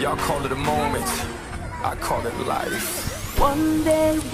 Y'all call it a moment, I call it life. One day.